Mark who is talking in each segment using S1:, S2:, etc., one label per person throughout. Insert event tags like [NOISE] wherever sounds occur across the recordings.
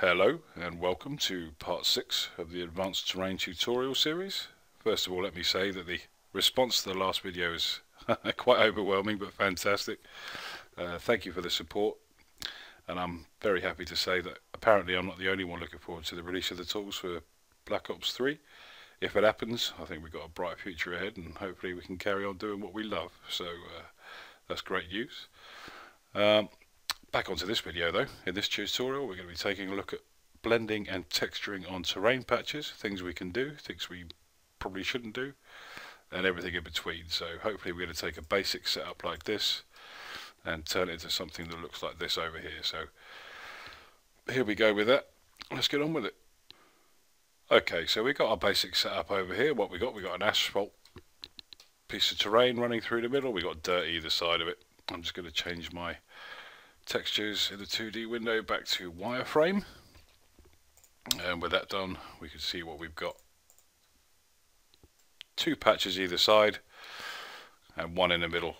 S1: Hello and welcome to part 6 of the Advanced Terrain tutorial series. First of all let me say that the response to the last video is [LAUGHS] quite overwhelming but fantastic. Uh, thank you for the support and I'm very happy to say that apparently I'm not the only one looking forward to the release of the tools for Black Ops 3. If it happens I think we've got a bright future ahead and hopefully we can carry on doing what we love so uh, that's great news. Um, Back onto this video though, in this tutorial we're going to be taking a look at blending and texturing on terrain patches, things we can do, things we probably shouldn't do, and everything in between. So hopefully we're going to take a basic setup like this and turn it into something that looks like this over here. So here we go with that. Let's get on with it. Okay, so we've got our basic setup over here. What we got? We got an asphalt piece of terrain running through the middle. We got dirt either side of it. I'm just going to change my textures in the 2D window back to wireframe. And with that done we can see what we've got. Two patches either side and one in the middle.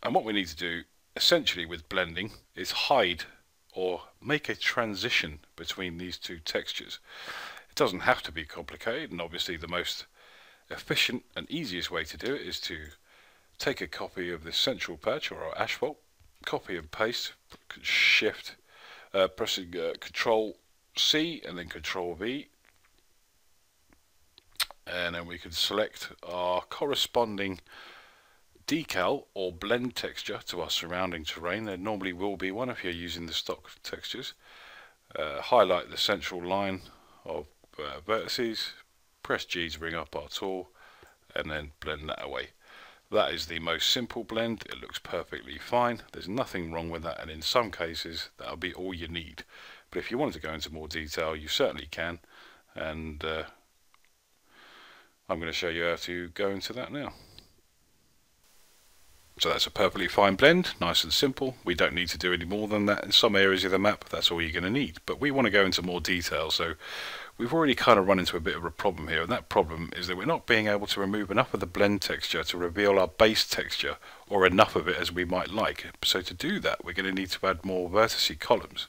S1: And what we need to do essentially with blending is hide or make a transition between these two textures. It doesn't have to be complicated and obviously the most efficient and easiest way to do it is to take a copy of this central patch or our asphalt copy and paste, shift, uh, pressing uh, control C and then control V and then we can select our corresponding decal or blend texture to our surrounding terrain. There normally will be one if you're using the stock textures. Uh, highlight the central line of uh, vertices, press G to bring up our tool and then blend that away. That is the most simple blend. It looks perfectly fine. There's nothing wrong with that and in some cases that'll be all you need. But if you wanted to go into more detail you certainly can and uh, I'm going to show you how to go into that now. So that's a perfectly fine blend, nice and simple. We don't need to do any more than that in some areas of the map, that's all you're going to need. But we want to go into more detail, so we've already kind of run into a bit of a problem here, and that problem is that we're not being able to remove enough of the blend texture to reveal our base texture, or enough of it as we might like. So to do that, we're going to need to add more vertice columns.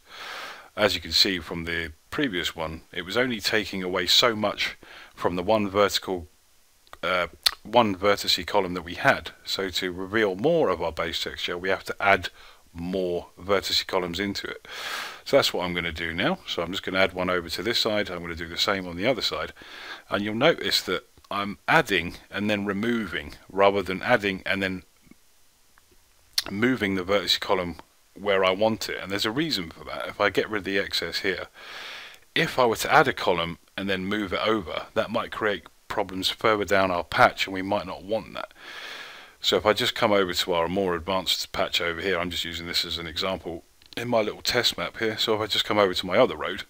S1: As you can see from the previous one, it was only taking away so much from the one vertical uh, one vertice column that we had. So to reveal more of our base texture, we have to add more vertice columns into it. So that's what I'm going to do now. So I'm just going to add one over to this side. I'm going to do the same on the other side. And you'll notice that I'm adding and then removing rather than adding and then moving the vertex column where I want it. And there's a reason for that. If I get rid of the excess here, if I were to add a column and then move it over, that might create problems further down our patch and we might not want that. So if I just come over to our more advanced patch over here, I'm just using this as an example in my little test map here. So if I just come over to my other road,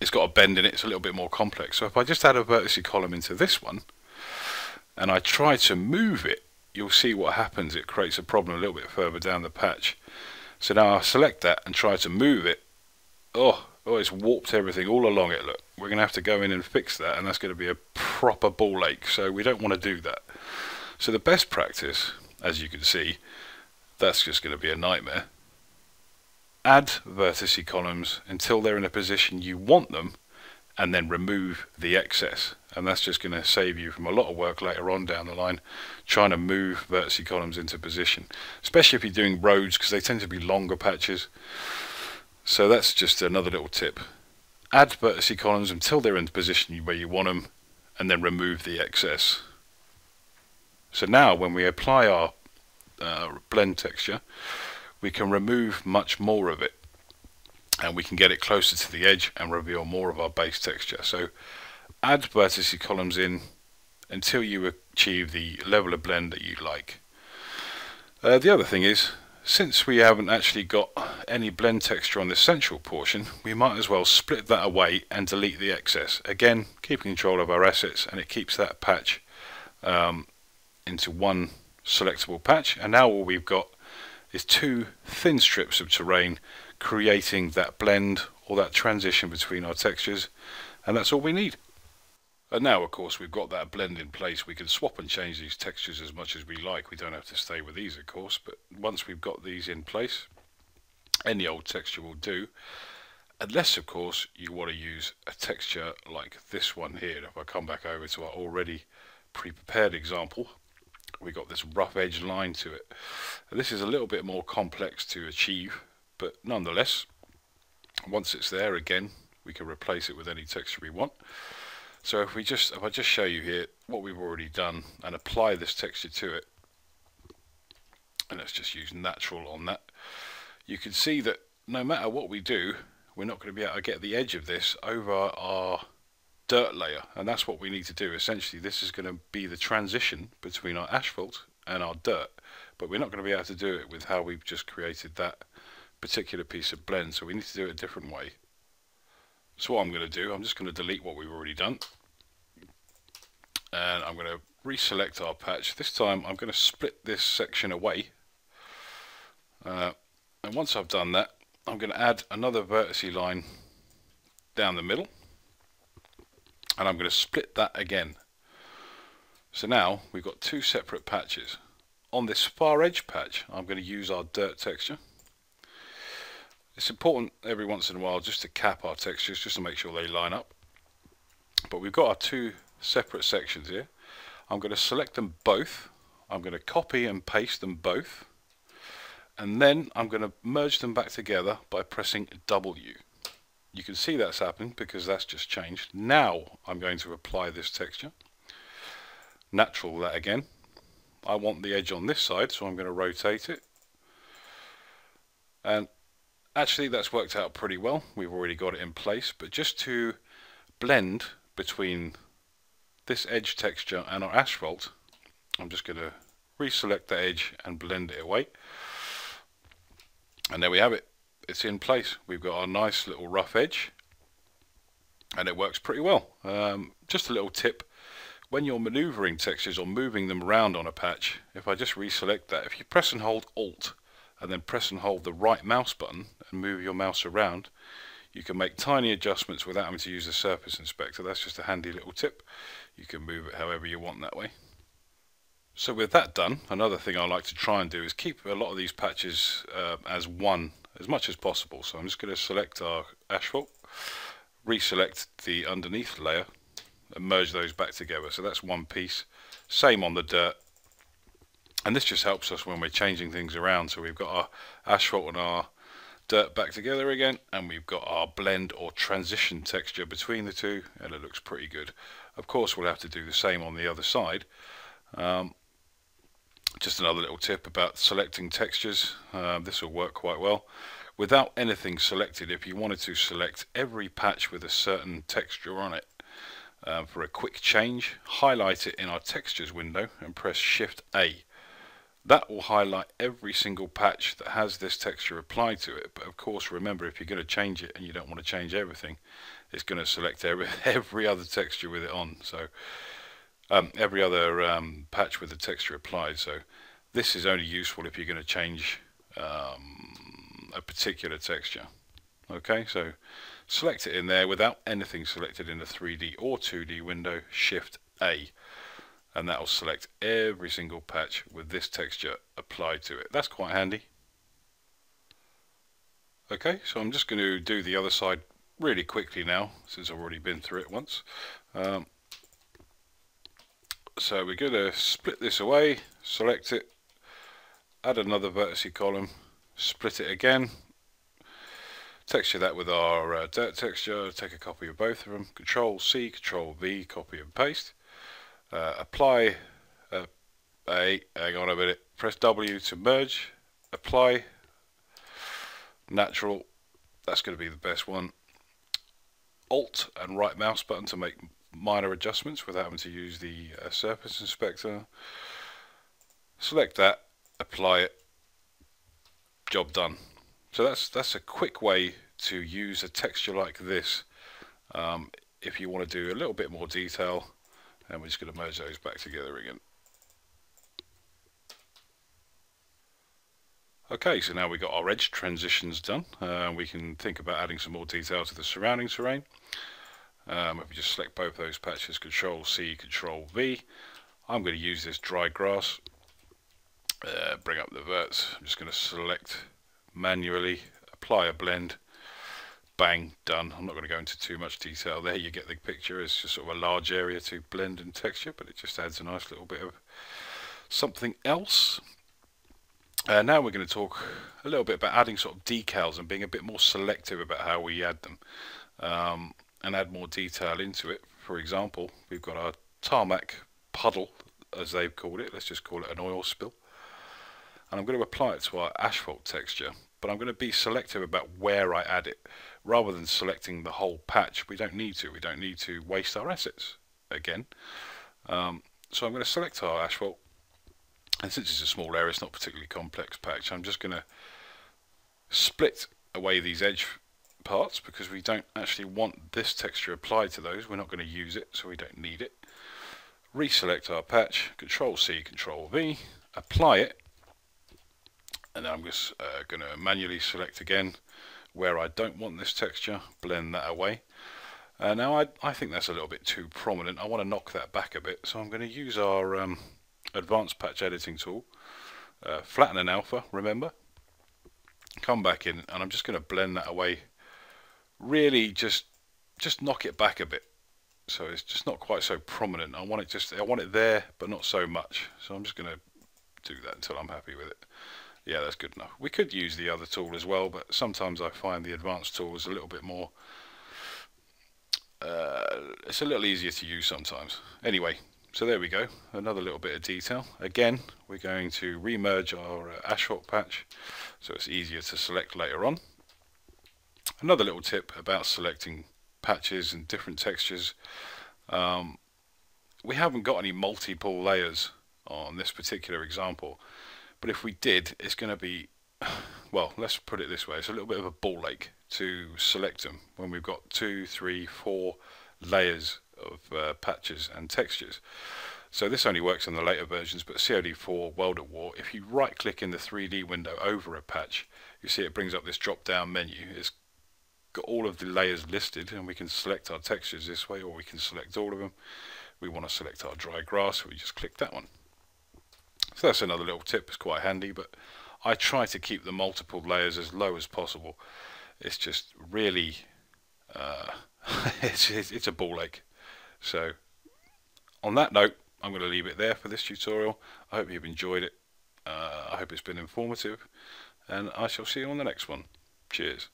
S1: it's got a bend in it, it's a little bit more complex. So if I just add a vertice column into this one, and I try to move it, you'll see what happens. It creates a problem a little bit further down the patch. So now I select that and try to move it. Oh, oh, it's warped everything all along it. Look, we're going to have to go in and fix that, and that's going to be a proper ball ache. So we don't want to do that. So the best practice, as you can see, that's just going to be a nightmare. Add vertice columns until they're in a position you want them and then remove the excess. And that's just going to save you from a lot of work later on down the line trying to move vertice columns into position especially if you're doing roads because they tend to be longer patches. So that's just another little tip. Add vertice columns until they're in the position where you want them and then remove the excess so now when we apply our uh, blend texture, we can remove much more of it and we can get it closer to the edge and reveal more of our base texture. So add vertice columns in until you achieve the level of blend that you like. Uh, the other thing is, since we haven't actually got any blend texture on the central portion, we might as well split that away and delete the excess. Again, keeping control of our assets and it keeps that patch um, into one selectable patch. And now all we've got is two thin strips of terrain creating that blend or that transition between our textures. And that's all we need. And now of course we've got that blend in place. We can swap and change these textures as much as we like. We don't have to stay with these of course. But once we've got these in place any old texture will do. Unless, of course, you want to use a texture like this one here. If I come back over to our already pre-prepared example, we got this rough edge line to it. This is a little bit more complex to achieve, but nonetheless, once it's there again, we can replace it with any texture we want. So if we just, if I just show you here what we've already done and apply this texture to it, and let's just use natural on that, you can see that no matter what we do, we're not going to be able to get the edge of this over our dirt layer and that's what we need to do. Essentially this is going to be the transition between our asphalt and our dirt but we're not going to be able to do it with how we've just created that particular piece of blend so we need to do it a different way. So what I'm going to do I'm just going to delete what we've already done and I'm going to reselect our patch. This time I'm going to split this section away. Uh, and once I've done that I'm going to add another vertice line down the middle and I'm going to split that again. So now we've got two separate patches. On this far edge patch I'm going to use our dirt texture. It's important every once in a while just to cap our textures just to make sure they line up. But we've got our two separate sections here. I'm going to select them both. I'm going to copy and paste them both. And then I'm going to merge them back together by pressing W you can see that's happened because that's just changed. Now I'm going to apply this texture. Natural that again. I want the edge on this side so I'm going to rotate it. And actually that's worked out pretty well. We've already got it in place. But just to blend between this edge texture and our asphalt, I'm just going to reselect the edge and blend it away. And there we have it it's in place. We've got our nice little rough edge and it works pretty well. Um, just a little tip, when you're maneuvering textures or moving them around on a patch, if I just reselect that, if you press and hold Alt and then press and hold the right mouse button and move your mouse around, you can make tiny adjustments without having to use the surface inspector. That's just a handy little tip. You can move it however you want that way. So with that done, another thing I like to try and do is keep a lot of these patches uh, as one as much as possible. So I'm just going to select our asphalt, reselect the underneath layer and merge those back together. So that's one piece. Same on the dirt. And this just helps us when we're changing things around. So we've got our asphalt and our dirt back together again and we've got our blend or transition texture between the two and it looks pretty good. Of course we'll have to do the same on the other side. Um, just another little tip about selecting textures. Uh, this will work quite well. Without anything selected, if you wanted to select every patch with a certain texture on it uh, for a quick change, highlight it in our textures window and press Shift A. That will highlight every single patch that has this texture applied to it. But of course, remember, if you're going to change it and you don't want to change everything, it's going to select every, [LAUGHS] every other texture with it on. So um, every other um, patch with the texture applied. So this is only useful if you're going to change um, a particular texture. Okay, so select it in there without anything selected in the 3D or 2D window, Shift A, and that will select every single patch with this texture applied to it. That's quite handy. Okay, so I'm just going to do the other side really quickly now, since I've already been through it once. Um, so we're going to split this away, select it, add another vertice column, split it again, texture that with our uh, dirt texture, take a copy of both of them, Control C, Control V, copy and paste, uh, apply uh, a, hang on a minute, press W to merge, apply, natural, that's going to be the best one, Alt and right mouse button to make minor adjustments without having to use the uh, surface inspector. Select that, apply it, job done. So that's that's a quick way to use a texture like this um, if you want to do a little bit more detail and we're just going to merge those back together again. Okay, so now we've got our edge transitions done. Uh, we can think about adding some more detail to the surrounding terrain. Um, if we just select both those patches, Control C, Control V, I'm going to use this dry grass. Uh, bring up the verts. I'm just going to select manually, apply a blend, bang, done. I'm not going to go into too much detail there. You get the picture. It's just sort of a large area to blend and texture, but it just adds a nice little bit of something else. Uh, now we're going to talk a little bit about adding sort of decals and being a bit more selective about how we add them um, and add more detail into it. For example, we've got our tarmac puddle, as they've called it. Let's just call it an oil spill. And I'm going to apply it to our asphalt texture, but I'm going to be selective about where I add it. Rather than selecting the whole patch, we don't need to. We don't need to waste our assets again. Um, so I'm going to select our asphalt and since it's a small area it's not particularly complex patch I'm just going to split away these edge parts because we don't actually want this texture applied to those. We're not going to use it so we don't need it. Reselect our patch control C control V apply it and then I'm just uh, going to manually select again where I don't want this texture blend that away. Uh, now I, I think that's a little bit too prominent. I want to knock that back a bit so I'm going to use our um, advanced patch editing tool, uh, flatten an alpha, remember, come back in and I'm just going to blend that away, really just just knock it back a bit. So it's just not quite so prominent. I want it just I want it there but not so much. So I'm just going to do that until I'm happy with it. Yeah that's good enough. We could use the other tool as well but sometimes I find the advanced tool is a little bit more uh, it's a little easier to use sometimes. Anyway so there we go, another little bit of detail. Again, we're going to remerge our uh, patch so it's easier to select later on. Another little tip about selecting patches and different textures. Um, we haven't got any multiple layers on this particular example, but if we did, it's going to be, [SIGHS] well, let's put it this way, it's a little bit of a ball ache to select them when we've got two, three, four layers of uh, patches and textures. So this only works on the later versions, but COD4 World at War, if you right click in the 3D window over a patch, you see it brings up this drop down menu. It's got all of the layers listed and we can select our textures this way or we can select all of them. We want to select our dry grass, so we just click that one. So that's another little tip, it's quite handy, but I try to keep the multiple layers as low as possible. It's just really, uh, [LAUGHS] it's, it's a ball ache. So on that note, I'm going to leave it there for this tutorial. I hope you've enjoyed it. Uh, I hope it's been informative and I shall see you on the next one. Cheers.